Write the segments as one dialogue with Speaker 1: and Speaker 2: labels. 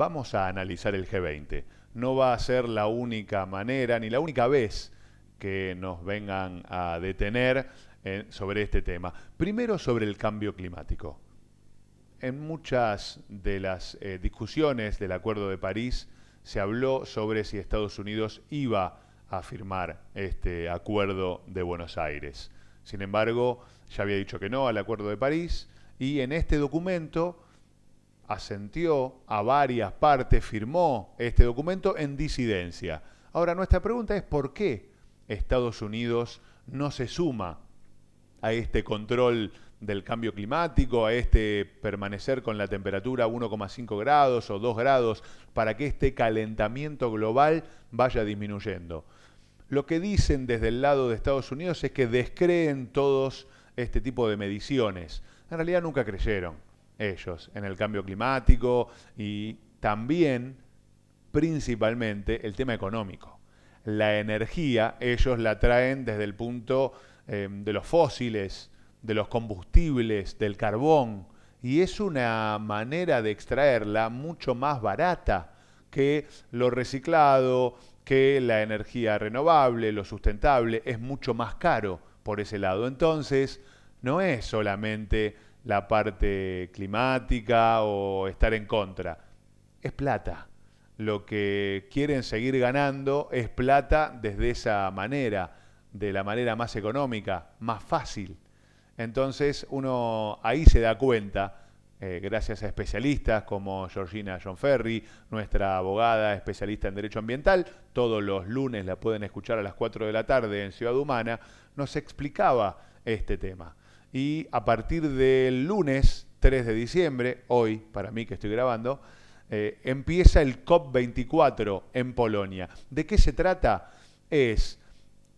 Speaker 1: vamos a analizar el G20. No va a ser la única manera ni la única vez que nos vengan a detener eh, sobre este tema. Primero sobre el cambio climático. En muchas de las eh, discusiones del Acuerdo de París se habló sobre si Estados Unidos iba a firmar este Acuerdo de Buenos Aires. Sin embargo, ya había dicho que no al Acuerdo de París y en este documento asentió a varias partes, firmó este documento en disidencia. Ahora, nuestra pregunta es por qué Estados Unidos no se suma a este control del cambio climático, a este permanecer con la temperatura 1,5 grados o 2 grados para que este calentamiento global vaya disminuyendo. Lo que dicen desde el lado de Estados Unidos es que descreen todos este tipo de mediciones. En realidad nunca creyeron ellos en el cambio climático y también, principalmente, el tema económico. La energía ellos la traen desde el punto eh, de los fósiles, de los combustibles, del carbón, y es una manera de extraerla mucho más barata que lo reciclado, que la energía renovable, lo sustentable, es mucho más caro por ese lado. Entonces, no es solamente la parte climática o estar en contra, es plata. Lo que quieren seguir ganando es plata desde esa manera, de la manera más económica, más fácil. Entonces uno ahí se da cuenta, eh, gracias a especialistas como Georgina John Ferry, nuestra abogada especialista en Derecho Ambiental, todos los lunes la pueden escuchar a las 4 de la tarde en Ciudad Humana, nos explicaba este tema. Y a partir del lunes 3 de diciembre, hoy, para mí que estoy grabando, eh, empieza el COP24 en Polonia. ¿De qué se trata? Es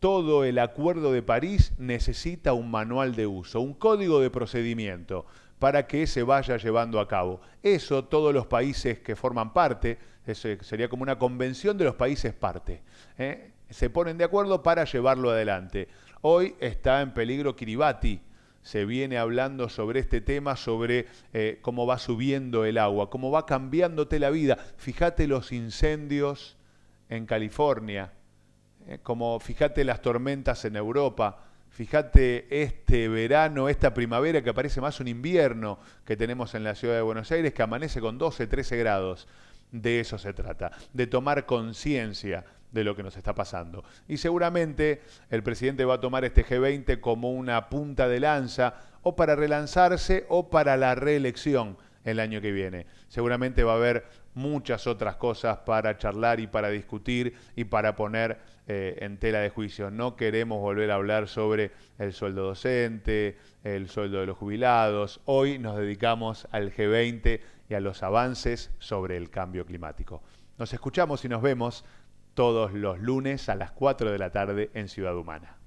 Speaker 1: todo el acuerdo de París necesita un manual de uso, un código de procedimiento para que se vaya llevando a cabo. Eso todos los países que forman parte, eso sería como una convención de los países parte, ¿eh? se ponen de acuerdo para llevarlo adelante. Hoy está en peligro Kiribati, se viene hablando sobre este tema, sobre eh, cómo va subiendo el agua, cómo va cambiándote la vida. Fíjate los incendios en California, eh, como fíjate las tormentas en Europa, fíjate este verano, esta primavera que parece más un invierno que tenemos en la ciudad de Buenos Aires, que amanece con 12, 13 grados. De eso se trata, de tomar conciencia de lo que nos está pasando. Y seguramente el presidente va a tomar este G20 como una punta de lanza o para relanzarse o para la reelección el año que viene. Seguramente va a haber muchas otras cosas para charlar y para discutir y para poner eh, en tela de juicio. No queremos volver a hablar sobre el sueldo docente, el sueldo de los jubilados. Hoy nos dedicamos al G20 y a los avances sobre el cambio climático. Nos escuchamos y nos vemos todos los lunes a las 4 de la tarde en Ciudad Humana.